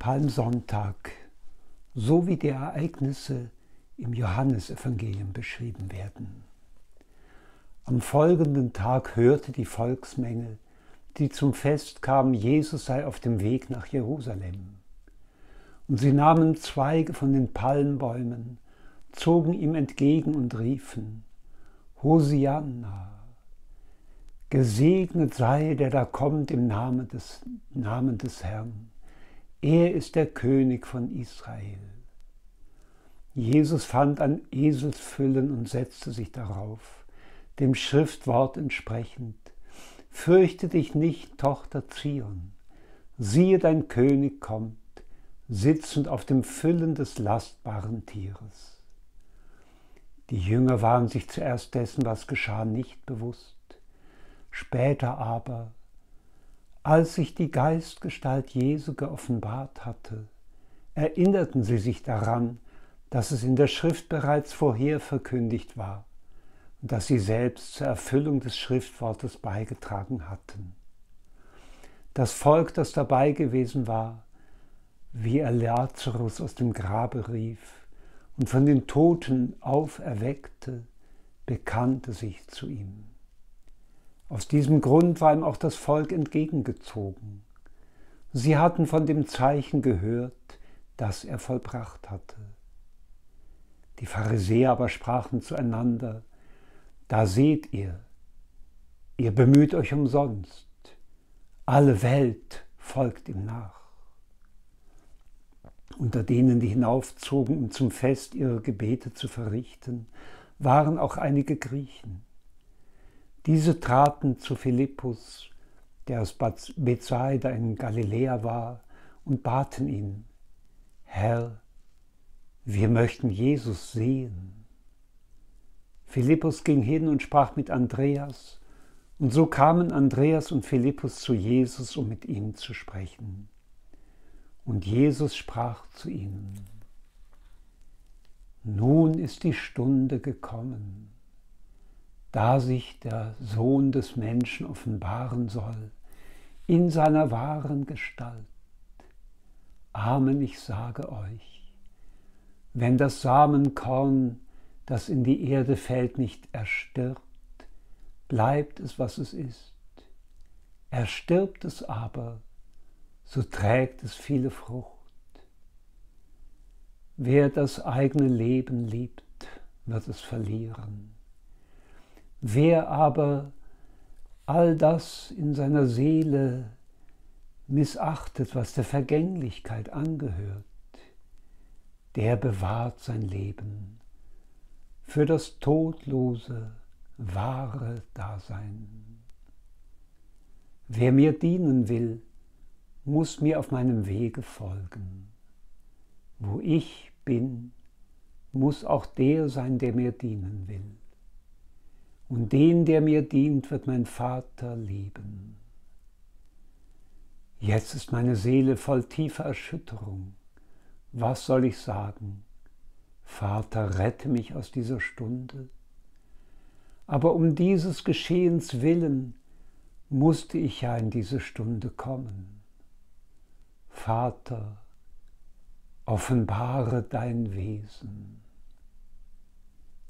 Palmsonntag, so wie die Ereignisse im Johannesevangelium beschrieben werden. Am folgenden Tag hörte die Volksmenge, die zum Fest kam, Jesus sei auf dem Weg nach Jerusalem. Und sie nahmen Zweige von den Palmbäumen, zogen ihm entgegen und riefen, Hosianna, gesegnet sei, der da kommt im Namen des, Namen des Herrn. Er ist der König von Israel. Jesus fand an Eselsfüllen und setzte sich darauf, dem Schriftwort entsprechend. Fürchte dich nicht, Tochter Zion, siehe dein König kommt, sitzend auf dem Füllen des lastbaren Tieres. Die Jünger waren sich zuerst dessen, was geschah, nicht bewusst. Später aber, als sich die Geistgestalt Jesu geoffenbart hatte, erinnerten sie sich daran, dass es in der Schrift bereits vorher verkündigt war und dass sie selbst zur Erfüllung des Schriftwortes beigetragen hatten. Das Volk, das dabei gewesen war, wie er Lazarus aus dem Grabe rief und von den Toten auferweckte, bekannte sich zu ihm. Aus diesem Grund war ihm auch das Volk entgegengezogen. Sie hatten von dem Zeichen gehört, das er vollbracht hatte. Die Pharisäer aber sprachen zueinander, da seht ihr, ihr bemüht euch umsonst, alle Welt folgt ihm nach. Unter denen, die hinaufzogen, um zum Fest ihre Gebete zu verrichten, waren auch einige Griechen. Diese traten zu Philippus, der aus Bethsaida in Galiläa war, und baten ihn, Herr, wir möchten Jesus sehen. Philippus ging hin und sprach mit Andreas, und so kamen Andreas und Philippus zu Jesus, um mit ihm zu sprechen. Und Jesus sprach zu ihnen, Nun ist die Stunde gekommen da sich der Sohn des Menschen offenbaren soll in seiner wahren Gestalt. Amen, ich sage euch, wenn das Samenkorn, das in die Erde fällt, nicht erstirbt, bleibt es, was es ist. Erstirbt es aber, so trägt es viele Frucht. Wer das eigene Leben liebt, wird es verlieren. Wer aber all das in seiner Seele missachtet, was der Vergänglichkeit angehört, der bewahrt sein Leben für das todlose, wahre Dasein. Wer mir dienen will, muss mir auf meinem Wege folgen. Wo ich bin, muss auch der sein, der mir dienen will und den, der mir dient, wird mein Vater lieben. Jetzt ist meine Seele voll tiefer Erschütterung. Was soll ich sagen? Vater, rette mich aus dieser Stunde. Aber um dieses Geschehens willen musste ich ja in diese Stunde kommen. Vater, offenbare dein Wesen.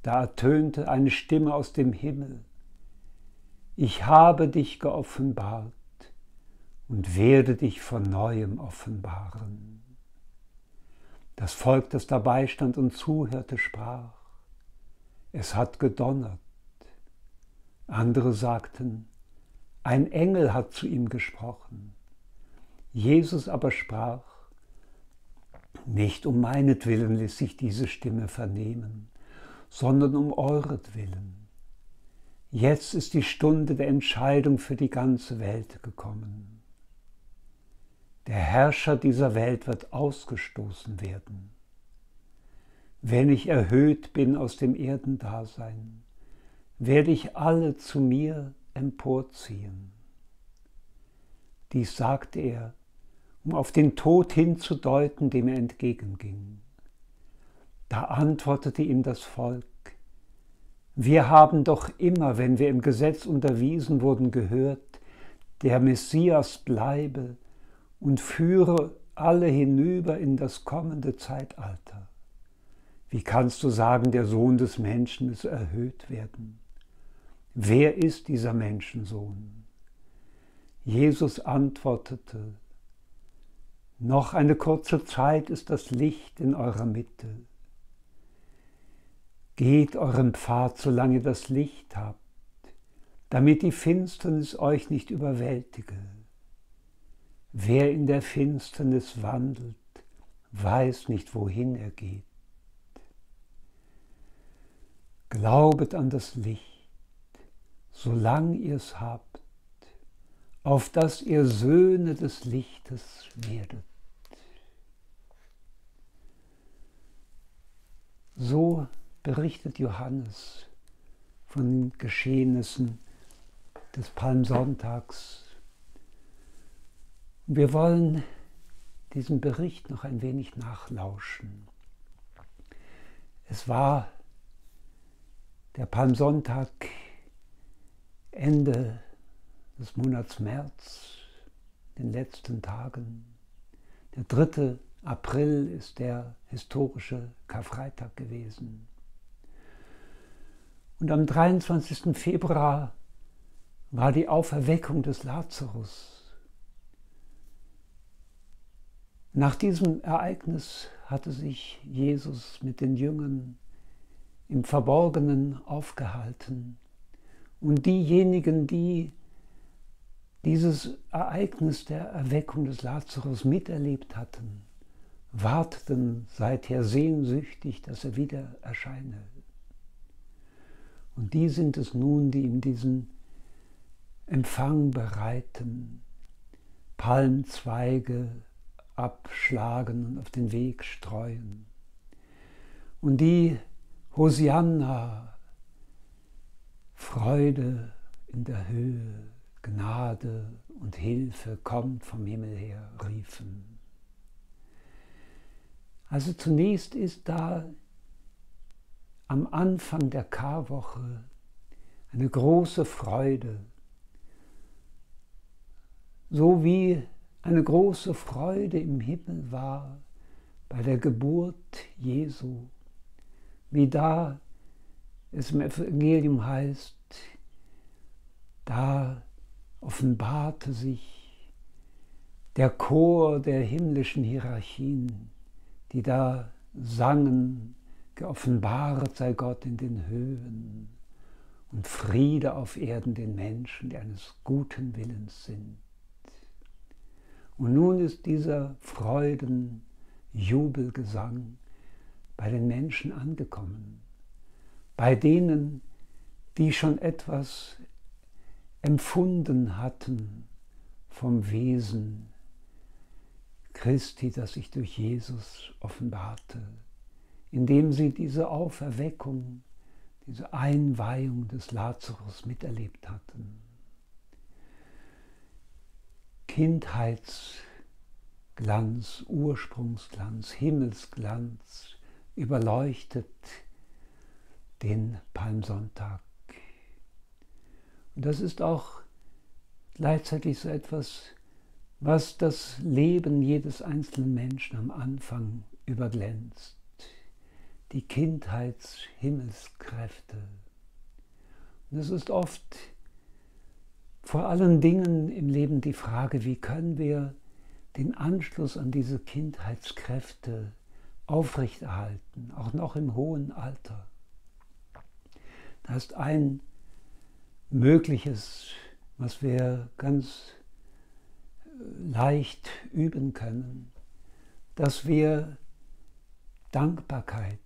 Da ertönte eine Stimme aus dem Himmel. Ich habe dich geoffenbart und werde dich von neuem offenbaren. Das Volk, das dabei stand und zuhörte, sprach, es hat gedonnert. Andere sagten, ein Engel hat zu ihm gesprochen. Jesus aber sprach, nicht um meinetwillen ließ sich diese Stimme vernehmen, sondern um euretwillen. Jetzt ist die Stunde der Entscheidung für die ganze Welt gekommen. Der Herrscher dieser Welt wird ausgestoßen werden. Wenn ich erhöht bin aus dem Erdendasein, werde ich alle zu mir emporziehen. Dies sagte er, um auf den Tod hinzudeuten, dem er entgegenging. Da antwortete ihm das Volk, wir haben doch immer, wenn wir im Gesetz unterwiesen wurden, gehört, der Messias bleibe und führe alle hinüber in das kommende Zeitalter. Wie kannst du sagen, der Sohn des Menschen muss erhöht werden? Wer ist dieser Menschensohn? Jesus antwortete, noch eine kurze Zeit ist das Licht in eurer Mitte. Geht euren Pfad, solange ihr das Licht habt, damit die Finsternis euch nicht überwältige. Wer in der Finsternis wandelt, weiß nicht, wohin er geht. Glaubet an das Licht, solange ihr es habt, auf dass ihr Söhne des Lichtes werdet. So berichtet Johannes von den Geschehnissen des Palmsonntags. Wir wollen diesem Bericht noch ein wenig nachlauschen. Es war der Palmsonntag Ende des Monats März, den letzten Tagen. Der 3. April ist der historische Karfreitag gewesen. Und am 23. Februar war die Auferweckung des Lazarus. Nach diesem Ereignis hatte sich Jesus mit den Jüngern im Verborgenen aufgehalten. Und diejenigen, die dieses Ereignis der Erweckung des Lazarus miterlebt hatten, warteten seither sehnsüchtig, dass er wieder erscheine. Und die sind es nun, die ihm diesen Empfang bereiten, Palmzweige abschlagen und auf den Weg streuen. Und die Hosianna, Freude in der Höhe, Gnade und Hilfe kommt vom Himmel her, riefen. Also zunächst ist da am Anfang der Karwoche eine große Freude, so wie eine große Freude im Himmel war bei der Geburt Jesu, wie da es im Evangelium heißt, da offenbarte sich der Chor der himmlischen Hierarchien, die da sangen, geoffenbart sei Gott in den Höhen und Friede auf Erden den Menschen, die eines guten Willens sind. Und nun ist dieser Freuden, Jubelgesang bei den Menschen angekommen, bei denen, die schon etwas empfunden hatten vom Wesen Christi, das sich durch Jesus offenbarte, indem sie diese Auferweckung, diese Einweihung des Lazarus miterlebt hatten. Kindheitsglanz, Ursprungsglanz, Himmelsglanz überleuchtet den Palmsonntag. Und das ist auch gleichzeitig so etwas, was das Leben jedes einzelnen Menschen am Anfang überglänzt die Kindheitshimmelskräfte. Und es ist oft vor allen Dingen im Leben die Frage, wie können wir den Anschluss an diese Kindheitskräfte aufrechterhalten, auch noch im hohen Alter. Da ist ein mögliches, was wir ganz leicht üben können, dass wir Dankbarkeit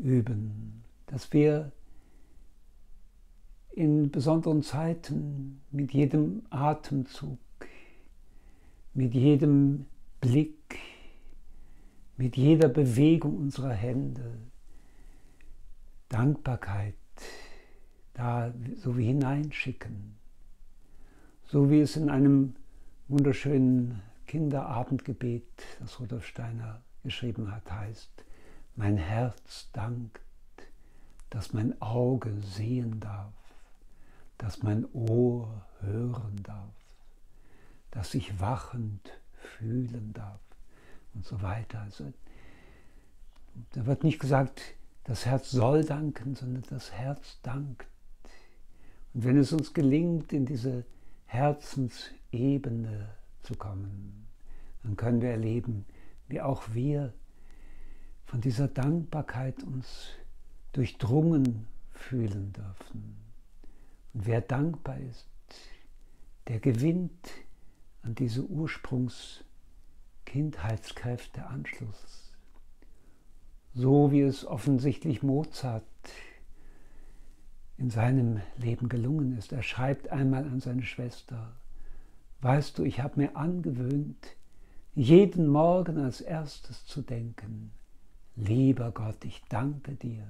üben, dass wir in besonderen Zeiten mit jedem Atemzug, mit jedem Blick, mit jeder Bewegung unserer Hände Dankbarkeit da so wie hineinschicken, so wie es in einem wunderschönen Kinderabendgebet, das Rudolf Steiner geschrieben hat, heißt, mein Herz dankt, dass mein Auge sehen darf, dass mein Ohr hören darf, dass ich wachend fühlen darf und so weiter. Also, da wird nicht gesagt, das Herz soll danken, sondern das Herz dankt. Und wenn es uns gelingt, in diese Herzensebene zu kommen, dann können wir erleben, wie auch wir von dieser Dankbarkeit uns durchdrungen fühlen dürfen. Und wer dankbar ist, der gewinnt an diese Ursprungskindheitskräfte Anschluss. So wie es offensichtlich Mozart in seinem Leben gelungen ist. Er schreibt einmal an seine Schwester, weißt du, ich habe mir angewöhnt, jeden Morgen als erstes zu denken, lieber Gott, ich danke dir,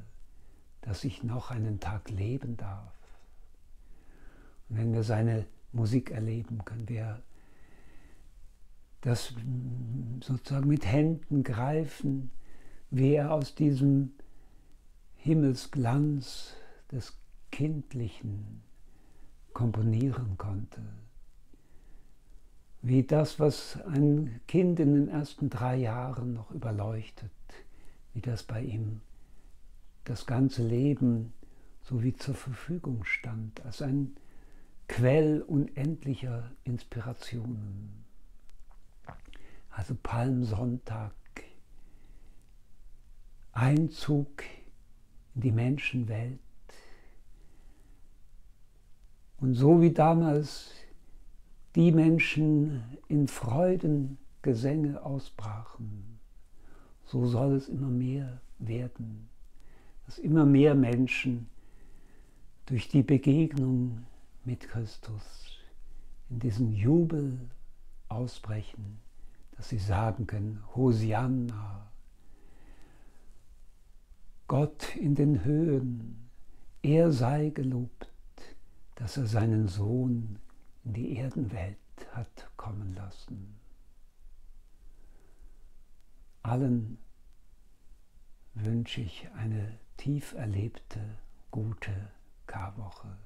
dass ich noch einen Tag leben darf. Und wenn wir seine Musik erleben, können wir das sozusagen mit Händen greifen, wie er aus diesem Himmelsglanz des Kindlichen komponieren konnte. Wie das, was ein Kind in den ersten drei Jahren noch überleuchtet, wie das bei ihm das ganze Leben so wie zur Verfügung stand, als ein Quell unendlicher Inspirationen. Also Palmsonntag, Einzug in die Menschenwelt. Und so wie damals die Menschen in Freudengesänge ausbrachen, so soll es immer mehr werden, dass immer mehr Menschen durch die Begegnung mit Christus in diesen Jubel ausbrechen, dass sie sagen können, Hosianna, Gott in den Höhen, er sei gelobt, dass er seinen Sohn in die Erdenwelt hat kommen lassen. Allen wünsche ich eine tief erlebte, gute Karwoche.